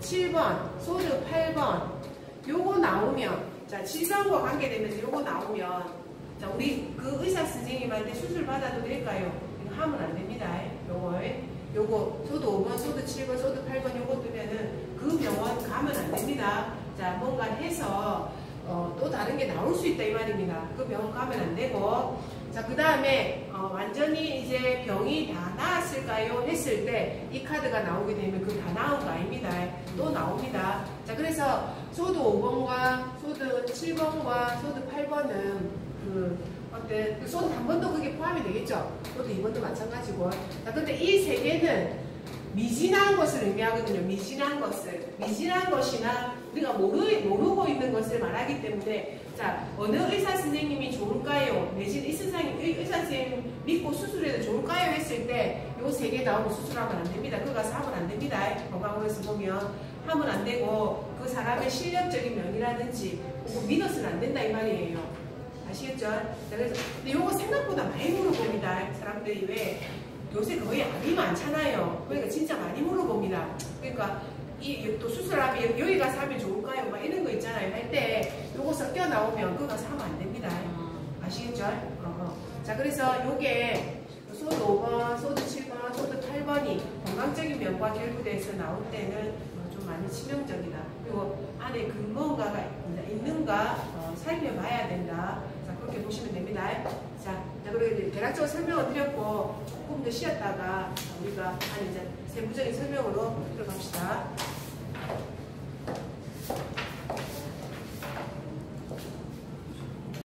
7번, sword 8번. 요거 나오면, 자, 7번과 관계되면서 요거 나오면, 자, 우리 그 의사 선생님한테 수술 받아도 될까요? 이거 하면 안 됩니다. 요거, 요거, sword 5번, sword 7번, sword 8번 요거 뜨면은 그 병원 가면 안 됩니다. 자, 뭔가 해서, 어, 또 다른 게 나올 수 있다 이 말입니다. 그 병원 가면 안 되고, 자, 그 다음에 어, 완전히 이제 병이 다 나았을까요? 했을 때 이 카드가 나오게 되면 그 다 나은 거 아닙니다. 또 나옵니다. 자, 그래서 sword 5번과 sword 7번과 sword 8번은 그 어때? 그 sword 한 번도 그게 포함이 되겠죠? sword 2번도 마찬가지고. 자, 근데 이 세 개는 미진한 것을 의미하거든요. 미진한 것을. 미진한 것이나 우리가 모르, 모르고 있는 것을 말하기 때문에 자, 어느 의사 선생님이 좋을까요? 내지는 이 선생님, 의사 선생님 믿고 수술해도 좋을까요? 했을 때 요 세 개 나오고 수술하면 안 됩니다. 그거 가서 하면 안 됩니다. 건강운에서 보면 하면 안 되고 그 사람의 실력적인 면이라든지 믿어서는 안 된다 이 말이에요. 아시겠죠? 자, 그래서 근데 요거 생각보다 많이 물어봅니다. 사람들이 왜 요새 거의 암이 많잖아요. 그러니까 진짜 많이 물어봅니다. 그러니까 이 또 수술하면 여기 가서 하면 좋을까요? 막 이런 거 있잖아요. 할 때 요거 섞여 나오면 그거 가서 하면 안 됩니다. 아시겠죠? 어, 어. 자 그래서 요게 sword 5번, sword 7번, sword 8번이 건강적인 면과 결부돼서 나올 때는 어, 좀 많이 치명적이다. 그리고 안에 근무가가 있는가 어, 살펴봐야 된다. 자 그렇게 보시면 됩니다. 대략적으로 설명을 드렸고 조금 더 쉬었다가 우리가 아니 이제 세부적인 설명으로 들어갑시다.